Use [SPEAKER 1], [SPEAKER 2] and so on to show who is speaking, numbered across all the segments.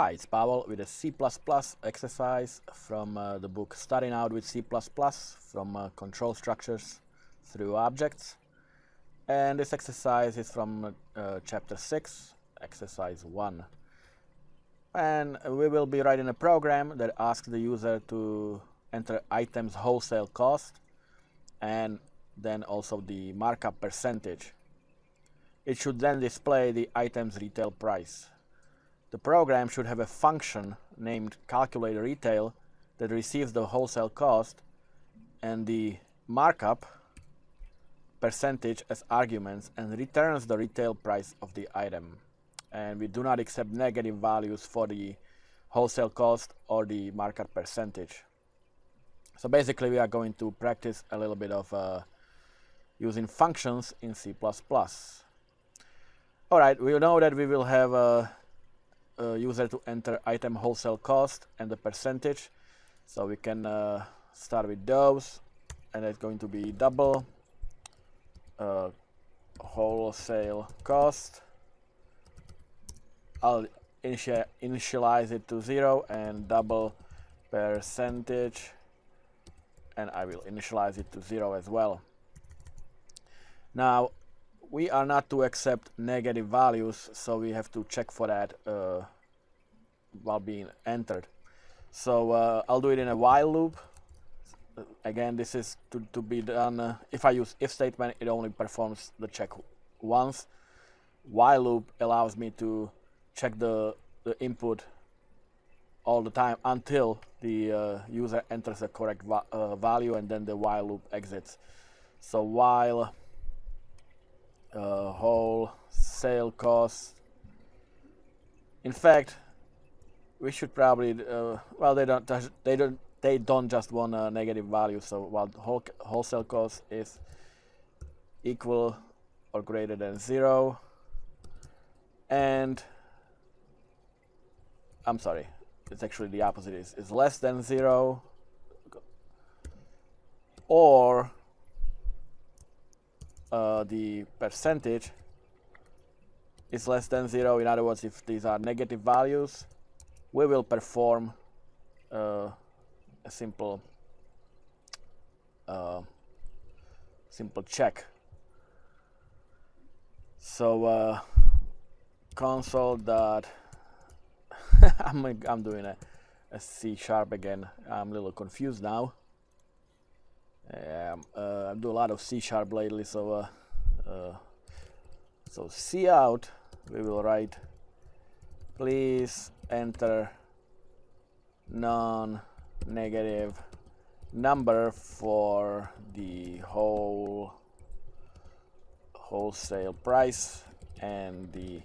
[SPEAKER 1] Hi, it's Pavel with a C++ exercise from uh, the book Starting Out with C++ from uh, Control Structures through Objects. And this exercise is from uh, chapter 6, exercise 1. And we will be writing a program that asks the user to enter items wholesale cost and then also the markup percentage. It should then display the item's retail price. The program should have a function named calculate retail that receives the wholesale cost and the markup percentage as arguments and returns the retail price of the item. And we do not accept negative values for the wholesale cost or the markup percentage. So basically we are going to practice a little bit of uh, using functions in C++. Alright, we know that we will have a uh, user to enter item wholesale cost and the percentage. So we can uh, start with those and it's going to be double uh, wholesale cost. I'll initi initialize it to zero and double percentage and I will initialize it to zero as well. Now we are not to accept negative values so we have to check for that uh, while being entered. So uh, I'll do it in a while loop. Again this is to, to be done uh, if I use if statement it only performs the check once. While loop allows me to check the, the input all the time until the uh, user enters the correct va uh, value and then the while loop exits. So while uh, whole sale cost. In fact, we should probably uh, well they don't they don't they don't just want a negative value. So while the whole wholesale cost is equal or greater than zero, and I'm sorry, it's actually the opposite. Is is less than zero or uh, the percentage is less than zero. In other words, if these are negative values, we will perform uh, a simple uh, simple check. So uh, console dot I'm I'm doing a, a C sharp again. I'm a little confused now. Um, uh, I do a lot of C sharp lately, so uh, uh, so C out. We will write. Please enter non-negative number for the whole wholesale price and the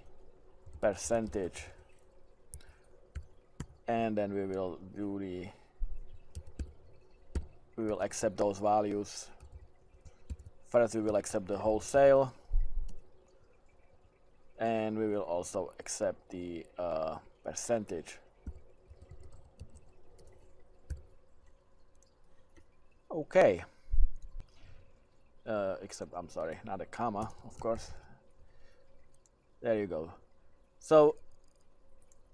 [SPEAKER 1] percentage and then we will do the we will accept those values. First we will accept the wholesale and we will also accept the uh, percentage. Okay. Uh, except, I'm sorry, not a comma, of course. There you go. So,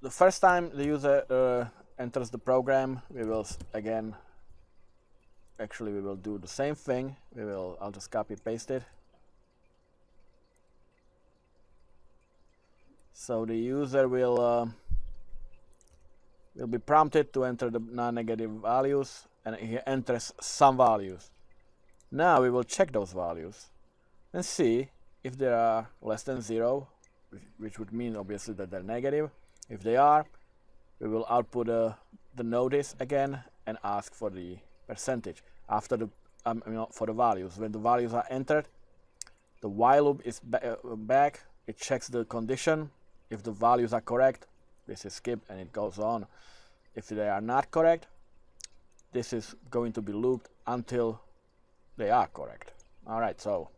[SPEAKER 1] the first time the user uh, enters the program, we will again actually we will do the same thing we will I'll just copy paste it so the user will uh, will be prompted to enter the non-negative values and he enters some values now we will check those values and see if they are less than zero which would mean obviously that they're negative if they are we will output uh, the notice again and ask for the percentage after the um, for the values. When the values are entered, the while loop is ba uh, back. It checks the condition. If the values are correct, this is skip and it goes on. If they are not correct, this is going to be looped until they are correct. All right, so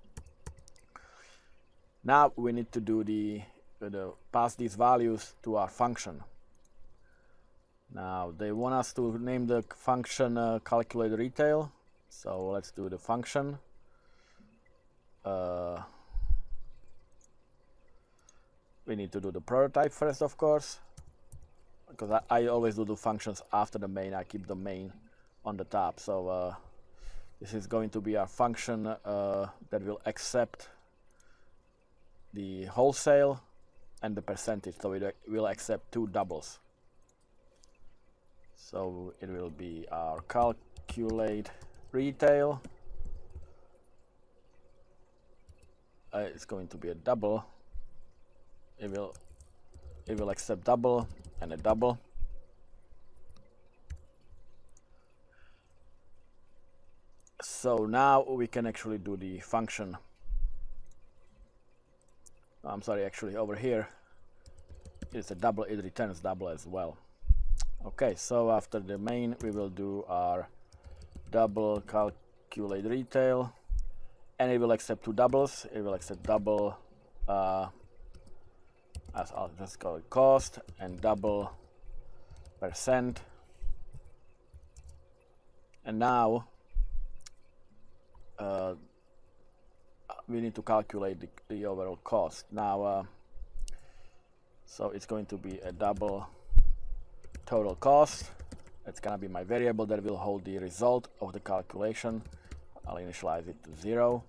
[SPEAKER 1] now we need to do the, the pass these values to our function. Now they want us to name the function uh, calculate retail. So let's do the function. Uh, we need to do the prototype first, of course. Because I, I, always do the functions after the main. I keep the main on the top. So uh, this is going to be our function uh, that will accept the wholesale and the percentage. So it will accept two doubles. So it will be our calculate retail. Uh, it's going to be a double. It will it will accept double and a double. So now we can actually do the function. I'm sorry actually over here it's a double it returns double as well. Okay so after the main we will do our double calculate retail. And it will accept two doubles. It will accept double uh, as I'll just call it cost and double percent. And now uh, we need to calculate the, the overall cost. Now uh, so it's going to be a double total cost. It's gonna be my variable that will hold the result of the calculation. I'll initialize it to zero.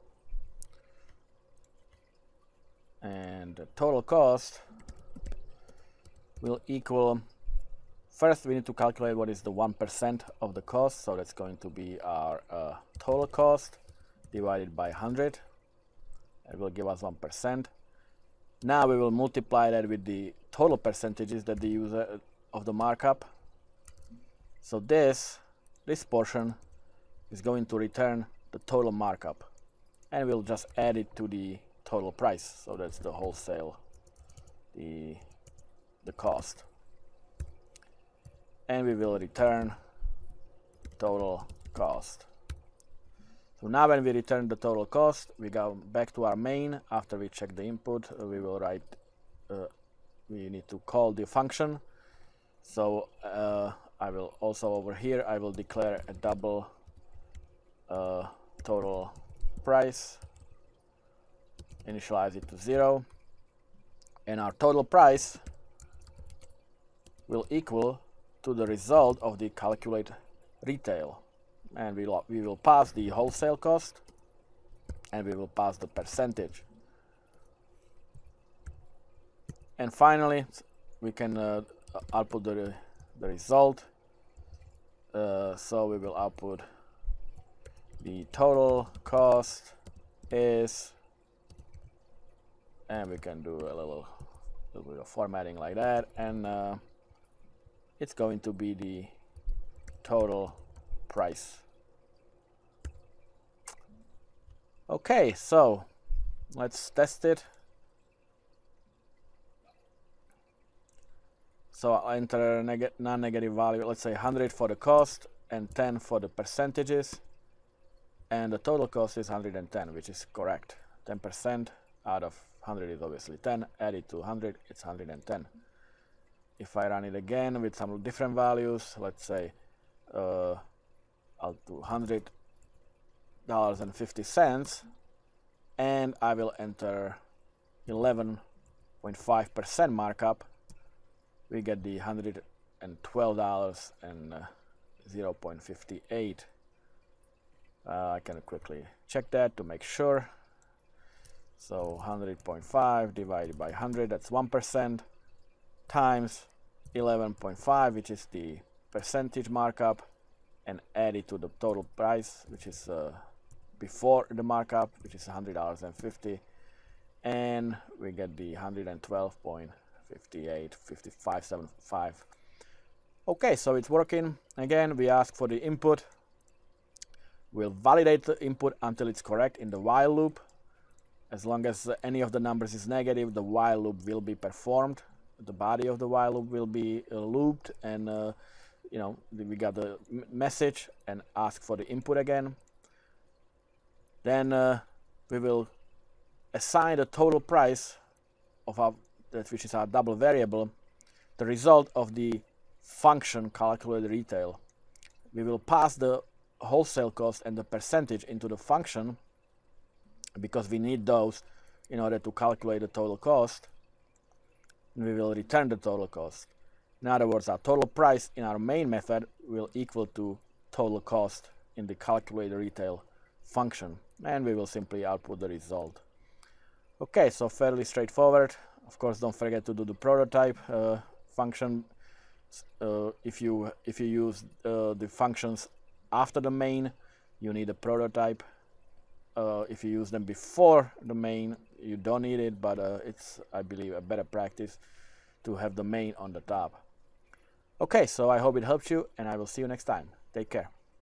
[SPEAKER 1] And the total cost will equal first we need to calculate what is the 1% of the cost. So that's going to be our uh, total cost divided by 100 it will give us 1% now we will multiply that with the total percentages that the user of the markup. So this this portion is going to return the total markup. And we'll just add it to the total price. So that's the wholesale the the cost and we will return total cost so now when we return the total cost, we go back to our main. After we check the input, uh, we will write, uh, we need to call the function. So uh, I will also over here, I will declare a double uh, total price, initialize it to zero. And our total price will equal to the result of the calculate retail. And we, we will pass the wholesale cost and we will pass the percentage. And finally we can uh, output the, the result. Uh, so we will output the total cost is and we can do a little, little bit of formatting like that. And uh, it's going to be the total price Okay, so let's test it. So I'll enter a non-negative value, let's say 100 for the cost and 10 for the percentages. And the total cost is 110, which is correct. 10% out of 100 is obviously 10. Add it to 100, it's 110. If I run it again with some different values, let's say uh, I'll do 100 dollars and fifty cents and I will enter 11.5 percent markup we get the 112 dollars and uh, 0.58 uh, I can quickly check that to make sure. So 100.5 divided by 100 that's 1% times 11.5 which is the percentage markup and add it to the total price which is uh, before the markup, which is $100.50, and we get the 112.58, 5575. Okay, so it's working. Again, we ask for the input. We'll validate the input until it's correct in the while loop. As long as any of the numbers is negative, the while loop will be performed. The body of the while loop will be uh, looped and uh, you know we got the message and ask for the input again. Then uh, we will assign the total price of our that which is our double variable the result of the function calculate retail. We will pass the wholesale cost and the percentage into the function because we need those in order to calculate the total cost and we will return the total cost In other words, our total price in our main method will equal to total cost in the calculate retail function and we will simply output the result. Okay, so fairly straightforward. Of course, don't forget to do the prototype uh, function. Uh, if you if you use uh, the functions after the main, you need a prototype. Uh, if you use them before the main, you don't need it, but uh, it's I believe a better practice to have the main on the top. Okay, so I hope it helps you, and I will see you next time. Take care.